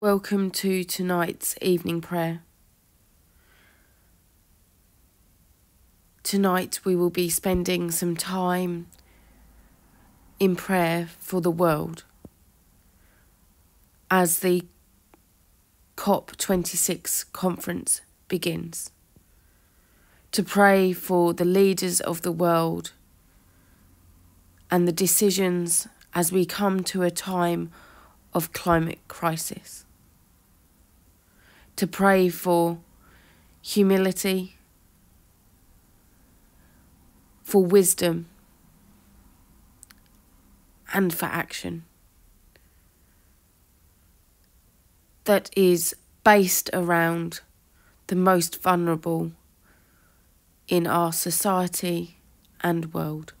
Welcome to tonight's evening prayer. Tonight we will be spending some time in prayer for the world as the COP26 conference begins. To pray for the leaders of the world and the decisions as we come to a time of climate crisis. To pray for humility, for wisdom, and for action that is based around the most vulnerable in our society and world.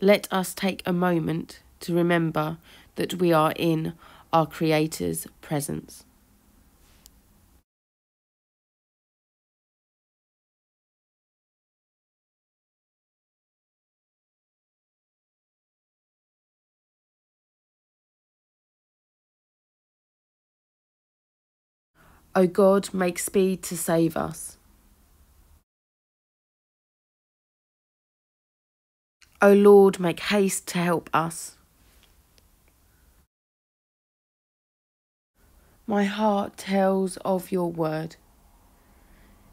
Let us take a moment to remember that we are in our Creator's presence. O God, make speed to save us. O Lord, make haste to help us. My heart tells of your word.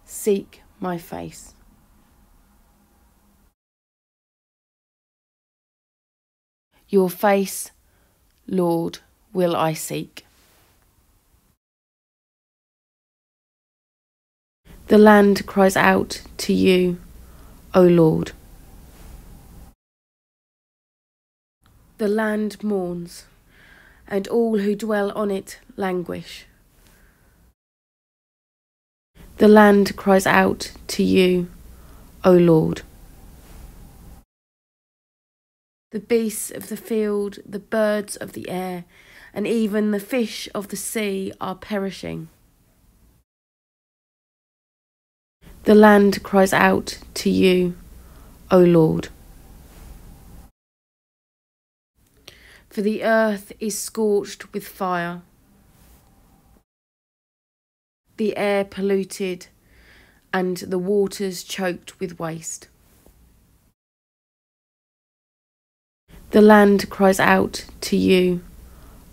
Seek my face. Your face, Lord, will I seek. The land cries out to you, O Lord. The land mourns, and all who dwell on it languish. The land cries out to you, O Lord. The beasts of the field, the birds of the air, and even the fish of the sea are perishing. The land cries out to you, O Lord. For the earth is scorched with fire, the air polluted, and the waters choked with waste. The land cries out to you,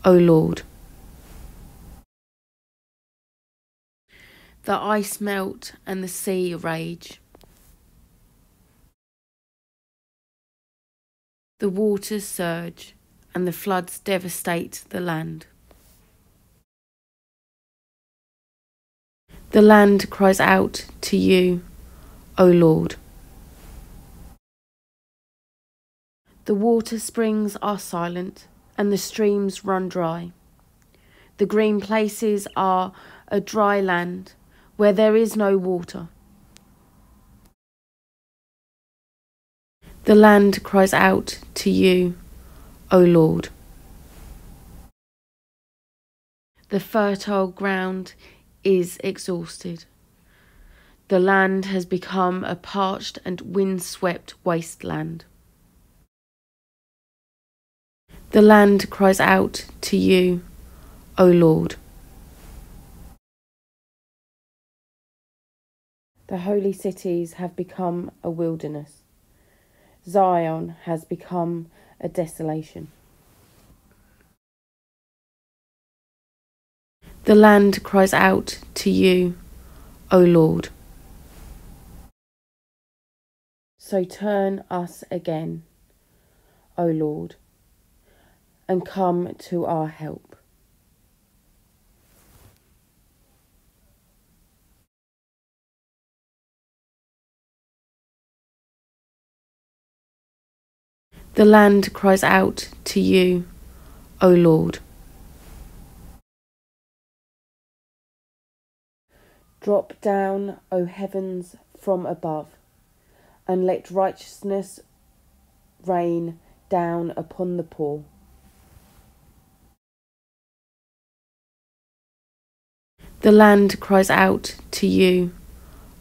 O Lord. The ice melt and the sea rage. The waters surge and the floods devastate the land. The land cries out to you, O Lord. The water springs are silent and the streams run dry. The green places are a dry land where there is no water. The land cries out to you, O Lord. The fertile ground is exhausted. The land has become a parched and wind-swept wasteland. The land cries out to you, O Lord. The holy cities have become a wilderness. Zion has become a desolation. The land cries out to you, O Lord. So turn us again, O Lord, and come to our help. The land cries out to you, O Lord. Drop down, O heavens, from above, and let righteousness rain down upon the poor. The land cries out to you,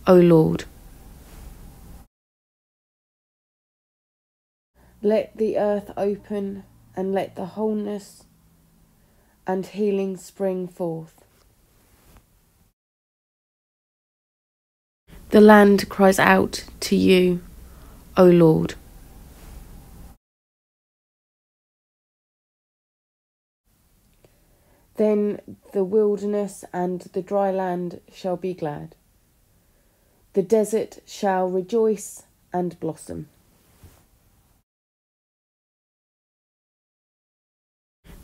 O Lord. Let the earth open and let the wholeness and healing spring forth. The land cries out to you, O Lord. Then the wilderness and the dry land shall be glad. The desert shall rejoice and blossom.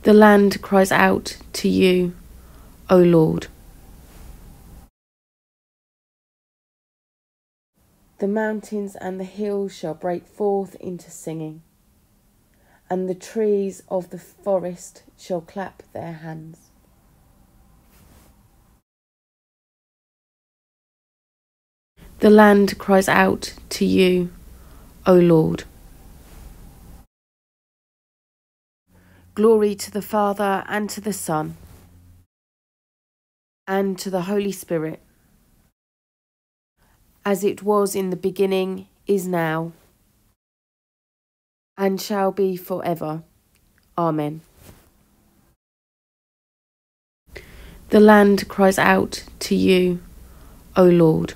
The land cries out to you, O Lord. The mountains and the hills shall break forth into singing, and the trees of the forest shall clap their hands. The land cries out to you, O Lord. Glory to the Father, and to the Son, and to the Holy Spirit as it was in the beginning, is now, and shall be for ever. Amen. The land cries out to you, O Lord.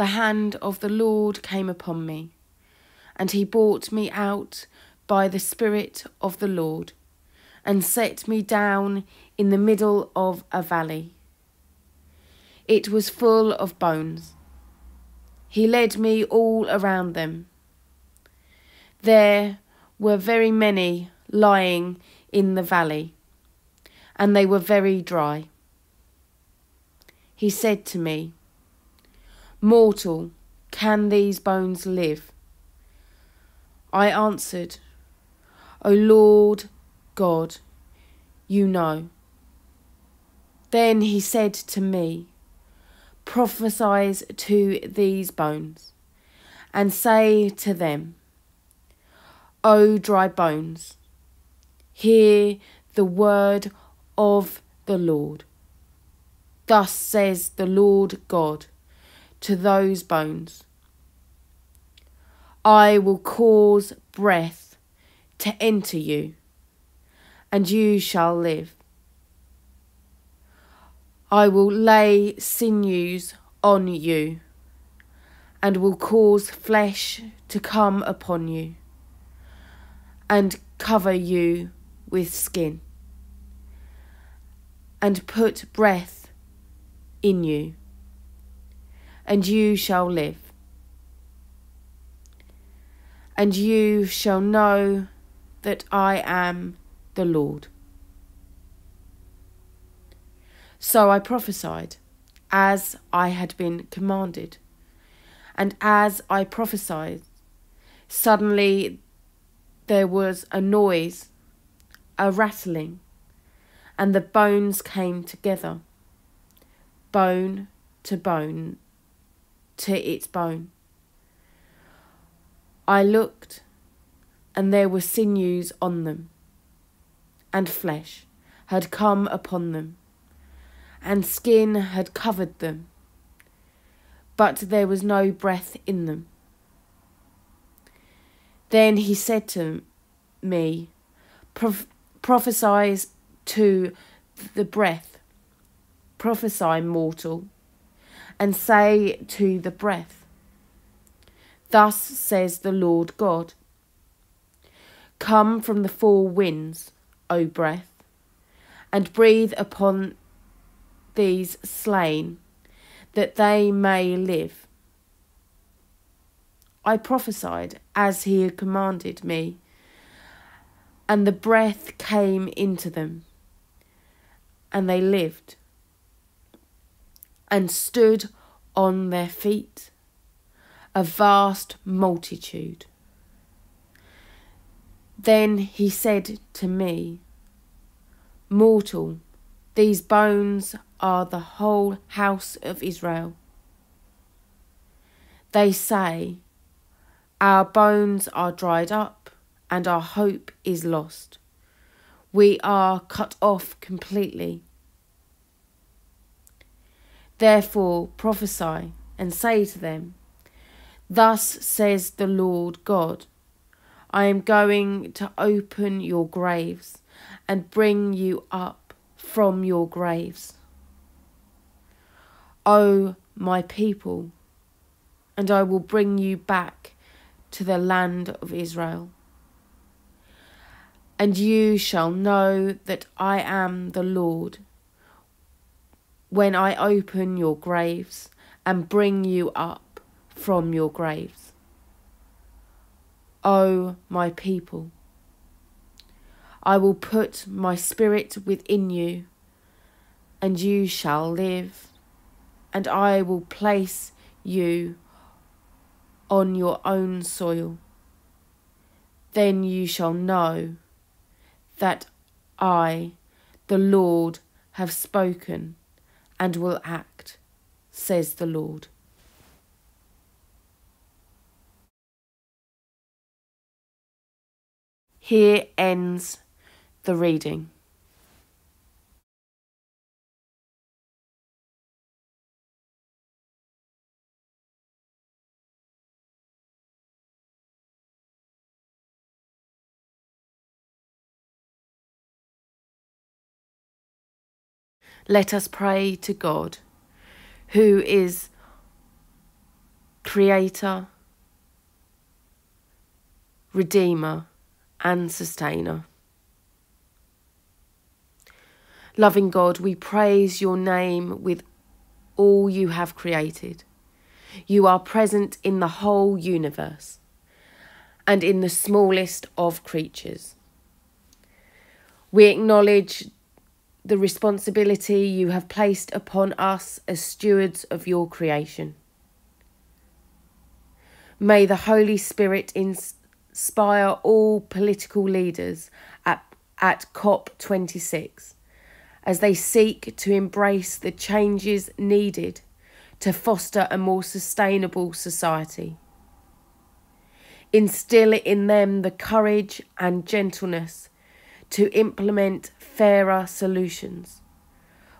The hand of the Lord came upon me and he brought me out by the Spirit of the Lord, and set me down in the middle of a valley. It was full of bones. He led me all around them. There were very many lying in the valley, and they were very dry. He said to me, Mortal, can these bones live? I answered, O Lord God, you know. Then he said to me, Prophesy to these bones, and say to them, O dry bones, hear the word of the Lord. Thus says the Lord God to those bones I will cause breath to enter you, and you shall live. I will lay sinews on you, and will cause flesh to come upon you, and cover you with skin, and put breath in you, and you shall live and you shall know that I am the Lord. So I prophesied as I had been commanded. And as I prophesied, suddenly there was a noise, a rattling, and the bones came together, bone to bone, to its bone. I looked, and there were sinews on them, and flesh had come upon them, and skin had covered them, but there was no breath in them. Then he said to me, Prophesy to the breath, prophesy, mortal, and say to the breath, Thus says the Lord God Come from the four winds, O breath, and breathe upon these slain, that they may live. I prophesied as he had commanded me, and the breath came into them, and they lived, and stood on their feet a vast multitude. Then he said to me, Mortal, these bones are the whole house of Israel. They say, Our bones are dried up, and our hope is lost. We are cut off completely. Therefore prophesy and say to them, Thus says the Lord God I am going to open your graves and bring you up from your graves. O my people, and I will bring you back to the land of Israel. And you shall know that I am the Lord when I open your graves and bring you up from your graves. O my people, I will put my spirit within you, and you shall live, and I will place you on your own soil. Then you shall know that I, the Lord, have spoken and will act, says the Lord. Here ends the reading. Let us pray to God, who is Creator, Redeemer, and Sustainer. Loving God, we praise your name with all you have created. You are present in the whole universe and in the smallest of creatures. We acknowledge the responsibility you have placed upon us as stewards of your creation. May the Holy Spirit inspire all political leaders at, at COP26 as they seek to embrace the changes needed to foster a more sustainable society. Instill in them the courage and gentleness to implement fairer solutions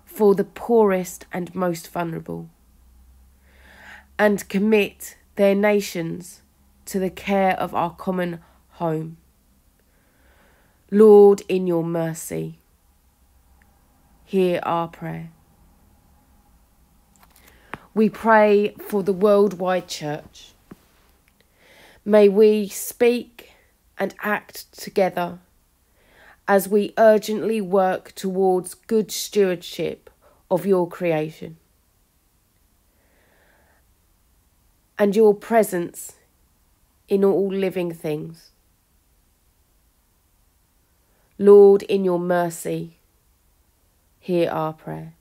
for the poorest and most vulnerable, and commit their nations to the care of our common home. Lord, in your mercy, hear our prayer. We pray for the worldwide church. May we speak and act together as we urgently work towards good stewardship of your creation. And your presence in all living things. Lord, in your mercy, hear our prayer.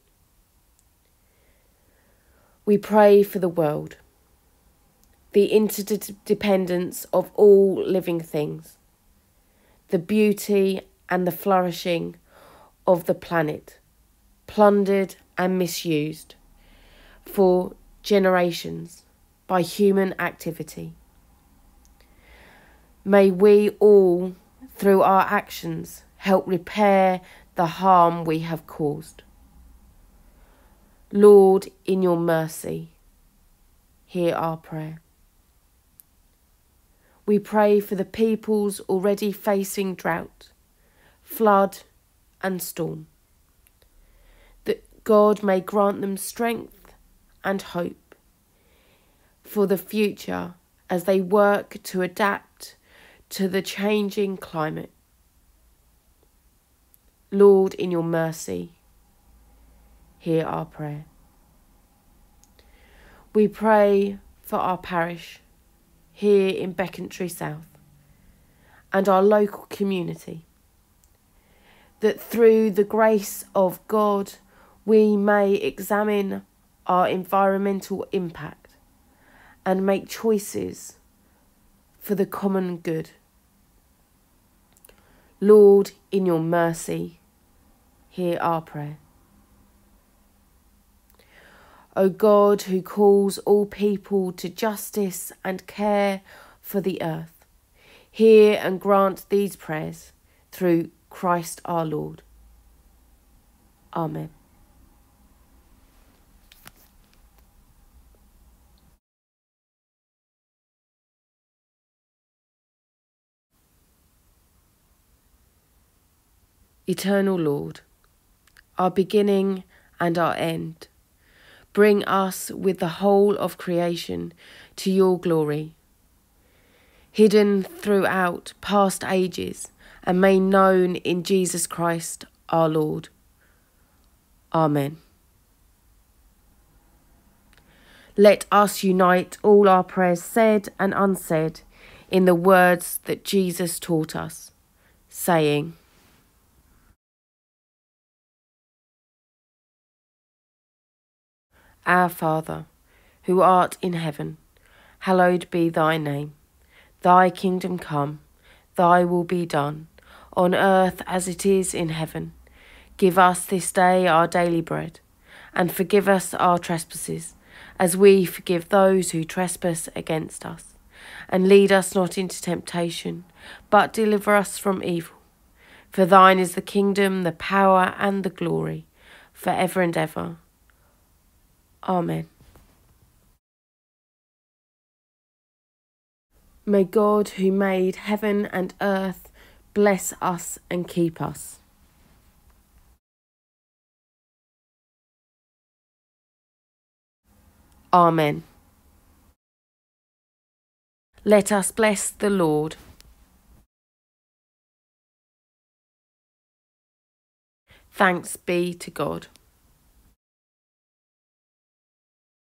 We pray for the world, the interdependence of all living things, the beauty and the flourishing of the planet, plundered and misused for generations by human activity. May we all, through our actions, help repair the harm we have caused. Lord, in your mercy, hear our prayer. We pray for the peoples already facing drought flood, and storm. That God may grant them strength and hope for the future as they work to adapt to the changing climate. Lord, in your mercy, hear our prayer. We pray for our parish here in Becontree South and our local community that through the grace of God we may examine our environmental impact and make choices for the common good. Lord, in your mercy, hear our prayer. O God, who calls all people to justice and care for the earth, hear and grant these prayers through Christ our Lord. Amen. Eternal Lord, our beginning and our end, bring us with the whole of creation to your glory. Hidden throughout past ages, and made known in Jesus Christ our Lord. Amen. Let us unite all our prayers said and unsaid in the words that Jesus taught us, saying, Our Father, who art in heaven, hallowed be thy name. Thy kingdom come, thy will be done, on earth as it is in heaven. Give us this day our daily bread, and forgive us our trespasses, as we forgive those who trespass against us. And lead us not into temptation, but deliver us from evil. For thine is the kingdom, the power, and the glory, for ever and ever. Amen. May God, who made heaven and earth, bless us and keep us. Amen. Let us bless the Lord. Thanks be to God.